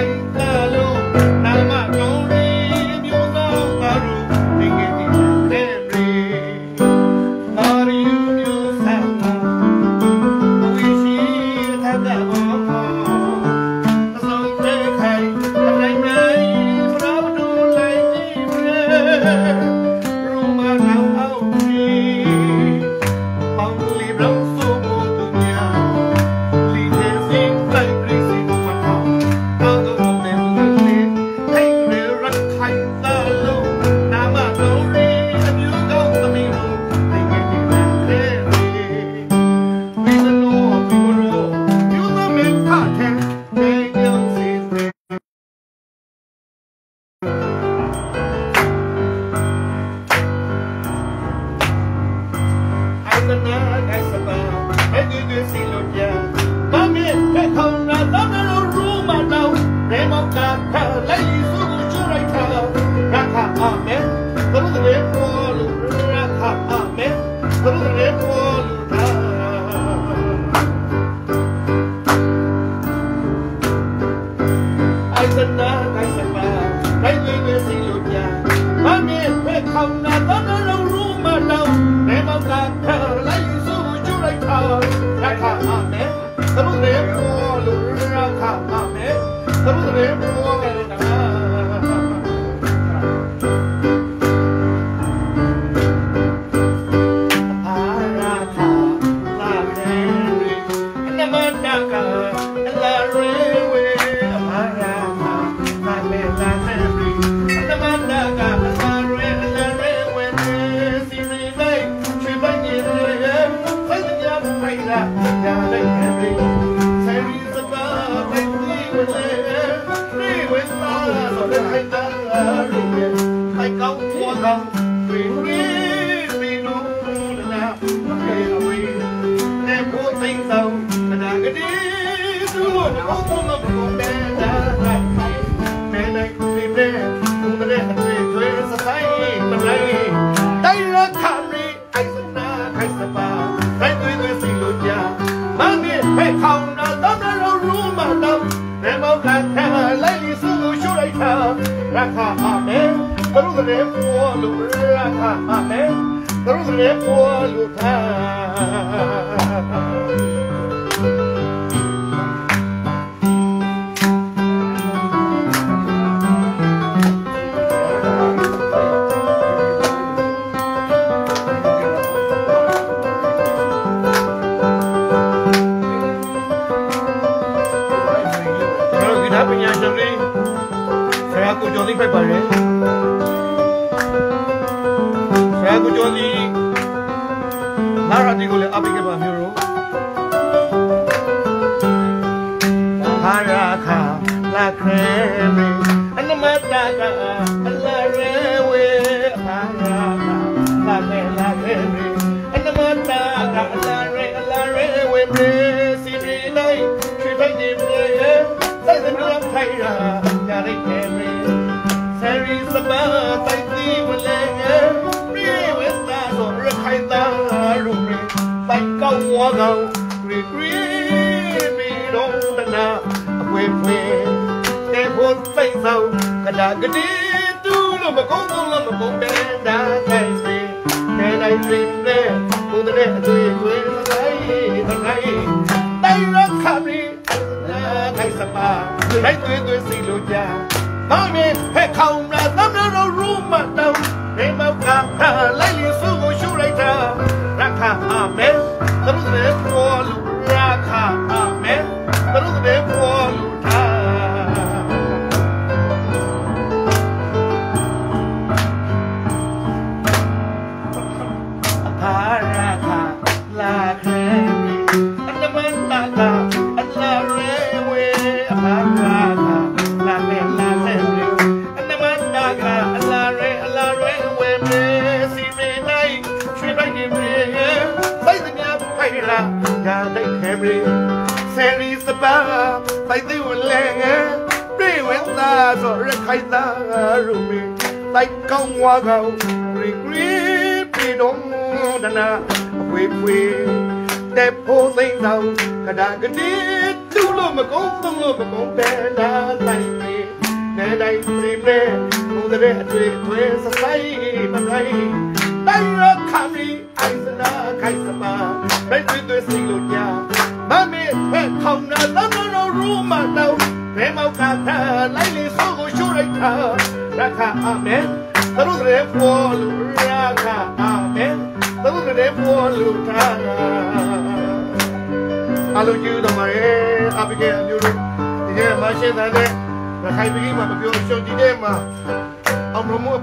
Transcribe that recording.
Bye. လိုက်စုကိုချလိုက်တာရခအာမင်ဘုရားရဲ့ပေါ်လို့ရခအာမင်ဘုရားရဲ့ ကောင်း ပေါ်ကောင်းတွေ ကတိသူ့လို့ဘုံဘုံဘုံပဲလာလိုက်မဲလိုက်ပြေပဲဘုံတဲ့အတွေ့တွေစဆိုင်မလိုက်တိုင်းရခရီအိုက်စနာခိုင်စပါတိုင်းတွေတွေစီလို့ကြမမင်းဖက်ခေါင်းတော့တော့တော့ရူမတော့နေမောကထဲလိုက်စုလို့ရှို့လိုက်တာရခအာမင်ဘုရားရဲ့ပေါ်လို့ရခအာမင်ဘုရားရဲ့ပေါ်လို့ထားကျွန်တော်ဂီတပညာရှင်လေးဆရာကိုကျော်သိဖိုက်ပါတယ်ဆရာကိုကျော်သိလာရတီကိုလည်းအပိကပါမျိုးတော့ဟာရာခာလာခဲမေအနမတကအလာရဲဝေဟာရာခာလာခဲလာခဲမေအနမတကအလာရဲအလာရဲဝေမေစီရီလိုက်ချွေပိုင်နေမေစိုက်စမြတ်ဖိုင်ရာညာလိုက်ခဲမေ တော့တနာအပွေပွေတဲ့ဖို့စိတ်ဆောင်ကဒါကတိတူလို့မကုန်းကုန်းလို့မကုန်းတဲ့ဒါဆိုင်စီတဲ့လိုက်စီတဲ့ဘုဒ္ဓရဲ့အတွေ့အကြုံဆိုင်တိုင်းတိုင်းရခမီနာခိုင်စပါလိုက်သွေးသွေးစီလို့ကြာမောင်မြေဖက်ခေါင် ရီစပါပိုက်သိဝင်လဲငယ်ပြေဝင်သားဆိုရခိုင်သားရူမီတိုက်ကောင်းဝါကောင်းရီဂရီပြေတော့ဒနာအပွေပွေတဲ့ဖိုးသိမ့်တော်ကဒါကတိတူလို့မကုန်းသုံးလို့မကုန်းပဲလာလိုက်နေနဲ့တိုင်းပြေပြေဘုဒ္ဓရဲ့အတွေ့အတွေ့စဆိုင်မလိုက်တိုင်းရခမီအိုင်စနာခိုင်စပါဘယ်တွေ့တွေ့စီလို့ညာ မမေဖက်ခေါင်နာသမနောရူမတော့ဘယ်မောက်ကသာလိုက်လေဆိုကိုရှိုးလိုက်တာရခအာမင်သူတို့ရဲ့ပေါ်လူရခအာမင်သူတို့ရဲ့ပေါ်လူထာအလုံးကြီးတော်မရဲ့အပိကေအမျိုးတို့ဒီကမရှိတဲ့တဲ့ခိုင်ပြီးမှမပြောရှုံဒီတဲ့မှာအောင်မမှုအ